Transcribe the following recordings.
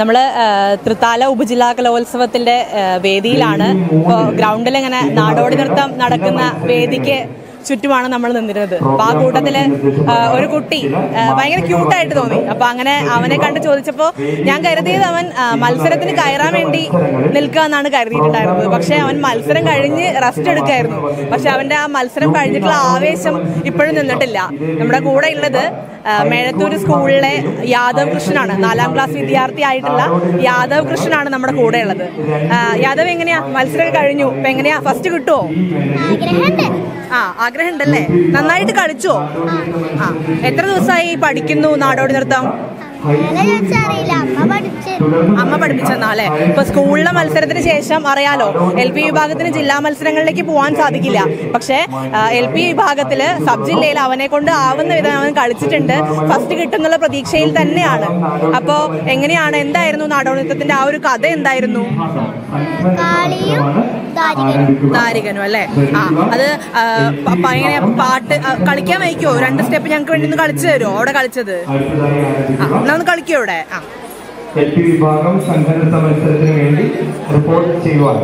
നമ്മൾ തൃത്താല ഉപജില്ലാ കലോത്സവത്തിന്റെ വേദിയിലാണ്. ഇപ്പോൾ ഗ്രൗണ്ടിൽ ഇങ്ങനെ നാടോടി നൃത്തം നടക്കുന്ന വേദിക്ക് ചുറ്റുമാണ് നമ്മൾ നിന്നിരുന്നത്. അപ്പൊ ആ കൂട്ടത്തിൽ ഒരു കുട്ടി ഭയങ്കര ക്യൂട്ടായിട്ട് തോന്നി. അപ്പൊ അങ്ങനെ അവനെ കണ്ട് ചോദിച്ചപ്പോ ഞാൻ കരുതിയത് അവൻ മത്സരത്തിന് കയറാൻ വേണ്ടി നിൽക്കുക എന്നാണ് കരുതിയിട്ടുണ്ടായിരുന്നത്. പക്ഷെ അവൻ മത്സരം കഴിഞ്ഞ് റെസ്റ്റ് എടുക്കായിരുന്നു. പക്ഷെ അവന്റെ ആ മത്സരം കഴിഞ്ഞിട്ടുള്ള ആവേശം ഇപ്പോഴും നിന്നിട്ടില്ല. നമ്മുടെ കൂടെ ഉള്ളത് മേഴത്തൂർ സ്കൂളിലെ യാദവ് കൃഷ്ണനാണ്. നാലാം ക്ലാസ് വിദ്യാർത്ഥി ആയിട്ടുള്ള യാദവ് കൃഷ്ണനാണ് നമ്മുടെ കൂടെ ഉള്ളത് യാദവ് എങ്ങനെയാ? മത്സരം കഴിഞ്ഞു. ഇപ്പൊ എങ്ങനെയാ? ഫസ്റ്റ് കിട്ടുമോ ആ ആഗ്രഹം ഉണ്ടല്ലേ നന്നായിട്ട് കളിച്ചോ? ആ എത്ര ദിവസമായി പഠിക്കുന്നു നാടോടി നൃത്തം? അമ്മ പഠിപ്പിച്ചെന്നാല്ലേ ഇപ്പൊ സ്കൂളിലെ മത്സരത്തിന് ശേഷം അറിയാലോ എൽ പി വിഭാഗത്തിന് ജില്ലാ മത്സരങ്ങളിലേക്ക് പോകാൻ സാധിക്കില്ല. പക്ഷെ എൽ പി വിഭാഗത്തിൽ സബ് ജില്ലയിൽ അവനെ കൊണ്ട് ആവുന്ന വിധം അവൻ കളിച്ചിട്ടുണ്ട്. ഫസ്റ്റ് കിട്ടുന്നുള്ള പ്രതീക്ഷയിൽ തന്നെയാണ്. അപ്പോ എങ്ങനെയാണ് എന്തായിരുന്നു നാടോണിത്തത്തിന്റെ ആ ഒരു കഥ എന്തായിരുന്നു? താരികനും അല്ലേ? ആ അത് ഇങ്ങനെ പാട്ട് കളിക്കാൻ വയ്ക്കുവോ? രണ്ട് സ്റ്റെപ്പ് ഞങ്ങൾക്ക് വേണ്ടി ഒന്ന് കളിച്ചു തരുമോ അവിടെ കളിച്ചത്? ആ എന്നാ കളിക്കും ഇവിടെ ആ. വിഭാഗം സംഘനൃത്ത മത്സരത്തിന് വേണ്ടി റിപ്പോർട്ട് ചെയ്യുവാൻ.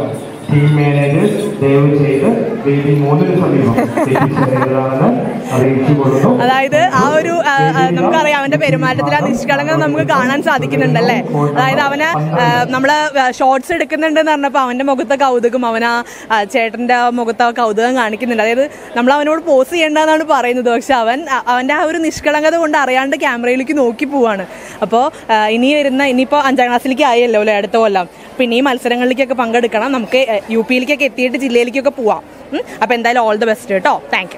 ടീം മാനേജേഴ്സ് ദയവ് ചെയ്ത് വേദി മൂന്നിന് സമീപം. എത്തിച്ചേരേണ്ടതാണെന്ന് അറിയിച്ചു അതായത് ആ പെരുമാറ്റത്തിൽ ആ നിഷ്കളങ്കത നമുക്ക് കാണാൻ സാധിക്കുന്നുണ്ടല്ലേ? അതായത് അവന് നമ്മൾ ഷോർട്സ് എടുക്കുന്നുണ്ടെന്ന് പറഞ്ഞപ്പോ അവന്റെ മുഖത്തെ കൗതുകം അവൻ ആ ചേട്ടന്റെ മുഖത്തെ കൗതുകം കാണിക്കുന്നുണ്ട്. അതായത് നമ്മൾ അവനോട് പോസ് ചെയ്യേണ്ടതെന്നാണ് പറയുന്നത്. പക്ഷെ അവൻ അവന്റെ ആ ഒരു നിഷ്കളങ്കത കൊണ്ട് അറിയാണ്ട് ക്യാമറയിലേക്ക് നോക്കി പോവാണ്. അപ്പോൾ ഇനി വരുന്ന ഇനിയിപ്പോൾ അഞ്ചാം ക്ലാസ്സിലേക്ക് ആയല്ലോ അല്ലേ അടുത്ത കൊല്ലം? അപ്പോൾ ഇനി ഈ മത്സരങ്ങളിലേക്കൊക്കെ പങ്കെടുക്കണം. നമുക്ക് യു പിയിലേക്കൊക്കെ എത്തിയിട്ട് ജില്ലയിലേക്കൊക്കെ പോവാം. അപ്പോൾ എന്തായാലും ഓൾ ദ ബെസ്റ്റ് കേട്ടോ. താങ്ക്